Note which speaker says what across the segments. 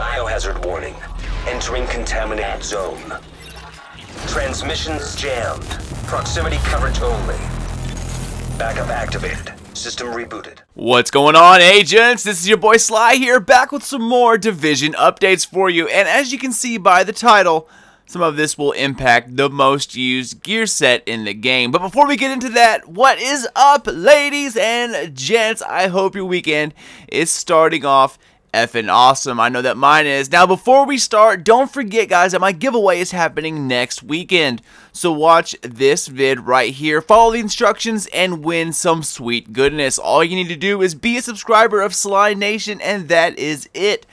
Speaker 1: Biohazard warning. Entering contaminated zone. Transmissions jammed. Proximity coverage only. Backup activated. System rebooted.
Speaker 2: What's going on, agents? This is your boy Sly here, back with some more Division updates for you. And as you can see by the title, some of this will impact the most used gear set in the game. But before we get into that, what is up, ladies and gents? I hope your weekend is starting off effing awesome. I know that mine is. Now, before we start, don't forget, guys, that my giveaway is happening next weekend. So watch this vid right here, follow the instructions, and win some sweet goodness. All you need to do is be a subscriber of Sly Nation, and that is it.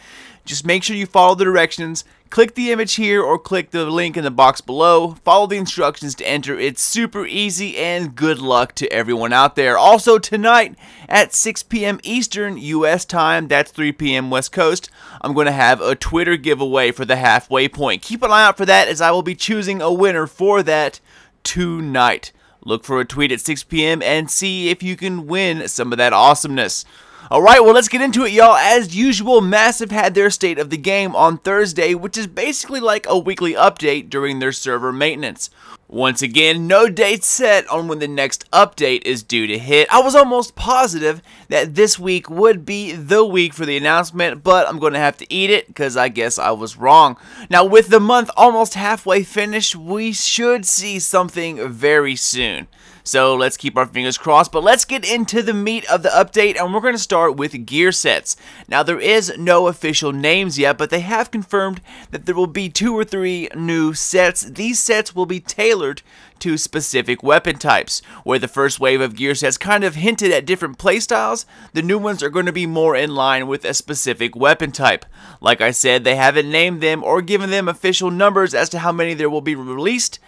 Speaker 2: Just make sure you follow the directions, Click the image here or click the link in the box below. Follow the instructions to enter. It's super easy and good luck to everyone out there. Also tonight at 6 p.m. Eastern US time, that's 3 p.m. West Coast, I'm going to have a Twitter giveaway for the halfway point. Keep an eye out for that as I will be choosing a winner for that tonight. Look for a tweet at 6 p.m. and see if you can win some of that awesomeness. Alright, well let's get into it y'all. As usual, Massive had their state of the game on Thursday, which is basically like a weekly update during their server maintenance. Once again, no date set on when the next update is due to hit. I was almost positive that this week would be the week for the announcement, but I'm going to have to eat it because I guess I was wrong. Now, with the month almost halfway finished, we should see something very soon. So let's keep our fingers crossed. But let's get into the meat of the update, and we're going to start with gear sets. Now, there is no official names yet, but they have confirmed that there will be two or three new sets. These sets will be tailored to specific weapon types. Where the first wave of gear sets kind of hinted at different playstyles, the new ones are going to be more in line with a specific weapon type. Like I said, they haven't named them or given them official numbers as to how many there will be released,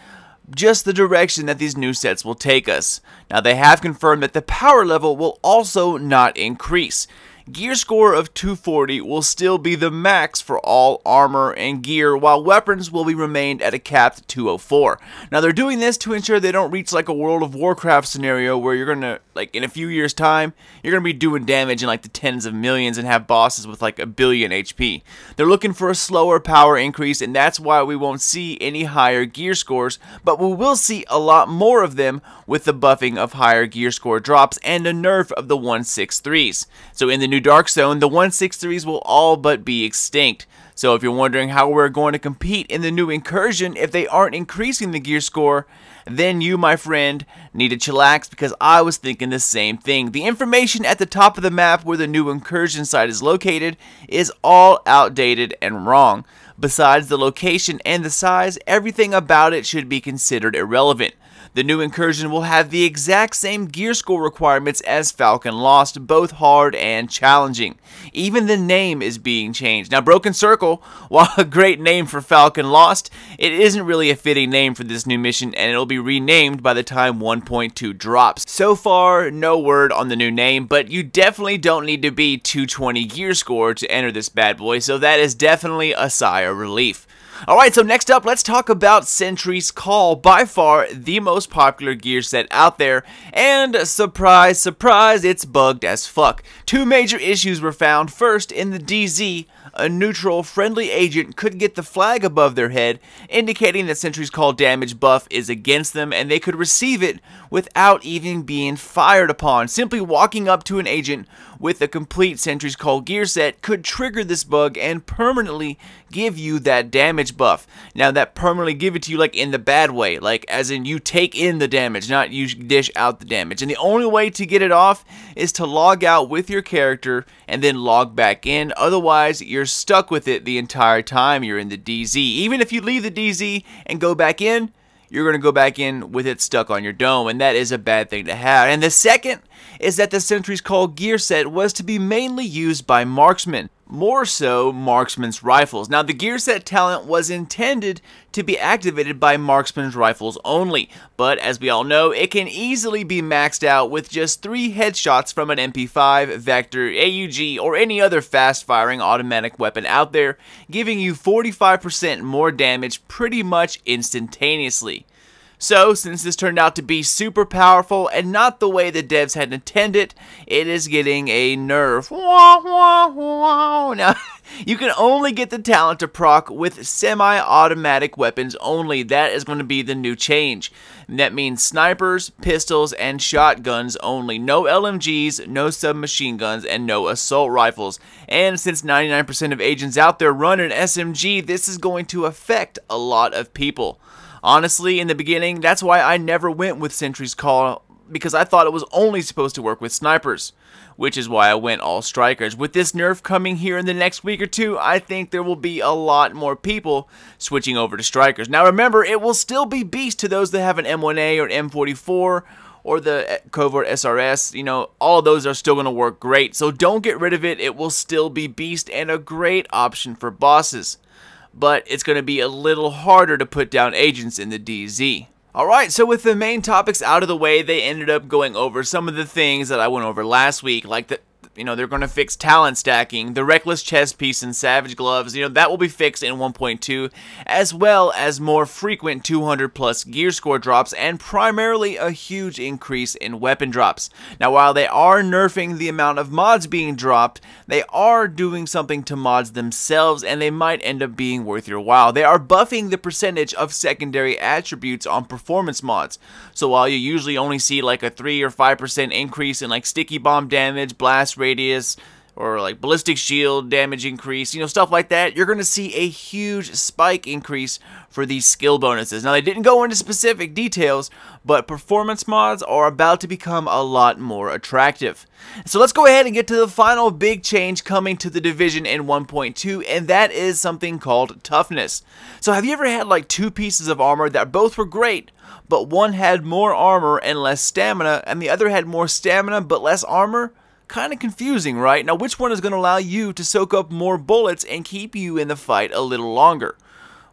Speaker 2: just the direction that these new sets will take us. Now they have confirmed that the power level will also not increase. Gear score of 240 will still be the max for all armor and gear, while weapons will be remained at a capped 204. Now they're doing this to ensure they don't reach like a World of Warcraft scenario where you're gonna, like in a few years time, you're gonna be doing damage in like the tens of millions and have bosses with like a billion HP. They're looking for a slower power increase and that's why we won't see any higher gear scores, but we will see a lot more of them with the buffing of higher gear score drops and a nerf of the 163s. So in the new new Dark Zone, the 163s will all but be extinct. So if you're wondering how we're going to compete in the new Incursion if they aren't increasing the gear score, then you, my friend, need to chillax because I was thinking the same thing. The information at the top of the map where the new Incursion site is located is all outdated and wrong. Besides the location and the size, everything about it should be considered irrelevant. The new incursion will have the exact same gear score requirements as Falcon Lost, both hard and challenging. Even the name is being changed. Now, Broken Circle, while a great name for Falcon Lost, it isn't really a fitting name for this new mission, and it'll be renamed by the time 1.2 drops. So far, no word on the new name, but you definitely don't need to be 220 gear score to enter this bad boy, so that is definitely a sigh of relief. Alright, so next up, let's talk about Sentry's Call, by far the most popular gear set out there, and surprise, surprise, it's bugged as fuck. Two major issues were found, first in the DZ, a neutral, friendly agent could get the flag above their head, indicating that Sentry's Call damage buff is against them, and they could receive it without even being fired upon. Simply walking up to an agent with a complete Sentry's Call gear set could trigger this bug and permanently give you that damage buff. Now that permanently give it to you like in the bad way, like as in you take in the damage, not you dish out the damage. And the only way to get it off is to log out with your character and then log back in. Otherwise, you're stuck with it the entire time you're in the DZ. Even if you leave the DZ and go back in, you're going to go back in with it stuck on your dome, and that is a bad thing to have. And the second is that the Sentry's Call gear set was to be mainly used by marksmen more so marksmen's rifles. Now the gear set talent was intended to be activated by marksmen's rifles only, but as we all know, it can easily be maxed out with just 3 headshots from an MP5, Vector, AUG, or any other fast-firing automatic weapon out there, giving you 45% more damage pretty much instantaneously. So, since this turned out to be super powerful and not the way the devs had intended, it is getting a nerf. Now, You can only get the talent to proc with semi-automatic weapons only. That is going to be the new change. And that means snipers, pistols, and shotguns only. No LMGs, no submachine guns, and no assault rifles. And since 99% of agents out there run an SMG, this is going to affect a lot of people. Honestly, in the beginning, that's why I never went with Sentry's Call because I thought it was only supposed to work with snipers, which is why I went all strikers. With this nerf coming here in the next week or two, I think there will be a lot more people switching over to strikers. Now remember, it will still be beast to those that have an M1A or an M44 or the eh, Covert SRS, you know, all those are still going to work great. So don't get rid of it. It will still be beast and a great option for bosses. But it's going to be a little harder to put down agents in the DZ. Alright, so with the main topics out of the way, they ended up going over some of the things that I went over last week, like the you know, they're going to fix talent stacking, the Reckless Chest Piece and Savage Gloves, you know, that will be fixed in 1.2, as well as more frequent 200 plus gear score drops and primarily a huge increase in weapon drops. Now, while they are nerfing the amount of mods being dropped, they are doing something to mods themselves and they might end up being worth your while. They are buffing the percentage of secondary attributes on performance mods. So while you usually only see like a 3 or 5% increase in like sticky bomb damage, blast rate, radius or like ballistic shield damage increase, you know, stuff like that, you're going to see a huge spike increase for these skill bonuses. Now, they didn't go into specific details, but performance mods are about to become a lot more attractive. So let's go ahead and get to the final big change coming to the Division in 1.2, and that is something called toughness. So have you ever had like two pieces of armor that both were great, but one had more armor and less stamina, and the other had more stamina but less armor? Kind of confusing, right? Now, which one is going to allow you to soak up more bullets and keep you in the fight a little longer?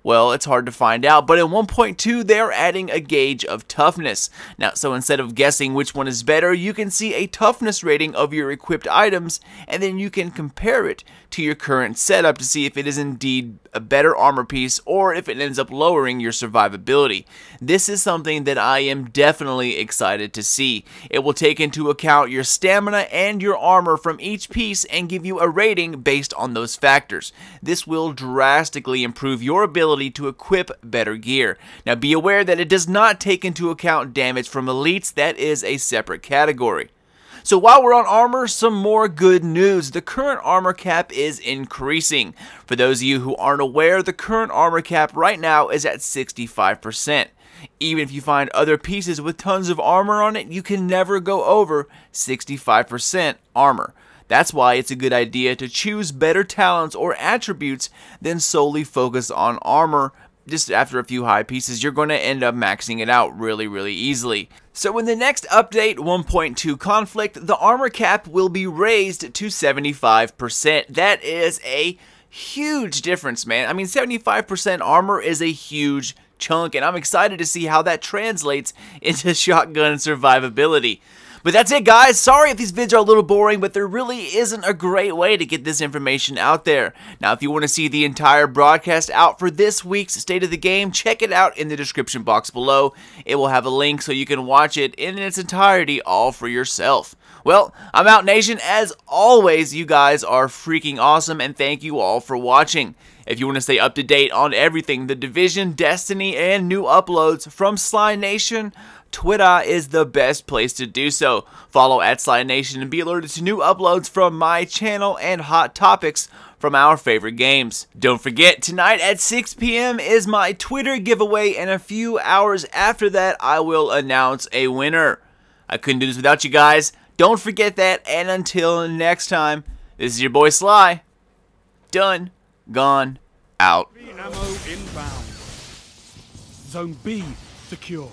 Speaker 2: Well, it's hard to find out, but in 1.2, they're adding a gauge of toughness. Now, so instead of guessing which one is better, you can see a toughness rating of your equipped items, and then you can compare it to your current setup to see if it is indeed a better armor piece or if it ends up lowering your survivability. This is something that I am definitely excited to see. It will take into account your stamina and your armor from each piece and give you a rating based on those factors. This will drastically improve your ability ability to equip better gear. Now be aware that it does not take into account damage from elites, that is a separate category. So while we're on armor, some more good news. The current armor cap is increasing. For those of you who aren't aware, the current armor cap right now is at 65%. Even if you find other pieces with tons of armor on it, you can never go over 65% armor. That's why it's a good idea to choose better talents or attributes than solely focus on armor. Just after a few high pieces, you're going to end up maxing it out really, really easily. So in the next update, 1.2 Conflict, the armor cap will be raised to 75%. That is a huge difference, man. I mean, 75% armor is a huge chunk, and I'm excited to see how that translates into shotgun survivability. But that's it, guys. Sorry if these vids are a little boring, but there really isn't a great way to get this information out there. Now, if you want to see the entire broadcast out for this week's State of the Game, check it out in the description box below. It will have a link so you can watch it in its entirety all for yourself. Well, I'm out, Nation. As always, you guys are freaking awesome, and thank you all for watching. If you want to stay up to date on everything, The Division, Destiny, and new uploads from Sly Nation, Twitter is the best place to do so. Follow at Sly Nation and be alerted to new uploads from my channel and hot topics from our favorite games. Don't forget, tonight at 6 p.m. is my Twitter giveaway, and a few hours after that, I will announce a winner. I couldn't do this without you guys. Don't forget that, and until next time, this is your boy Sly. Done. Gone. Out.
Speaker 3: Zone B secure.